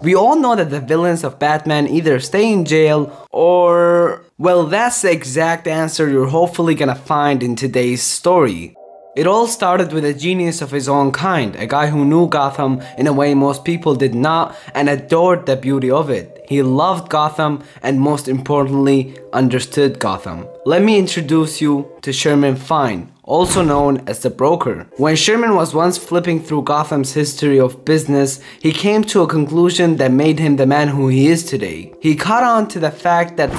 We all know that the villains of Batman either stay in jail or... Well, that's the exact answer you're hopefully gonna find in today's story. It all started with a genius of his own kind, a guy who knew Gotham in a way most people did not and adored the beauty of it. He loved Gotham and most importantly, understood Gotham. Let me introduce you to Sherman Fine, also known as the broker. When Sherman was once flipping through Gotham's history of business, he came to a conclusion that made him the man who he is today. He caught on to the fact that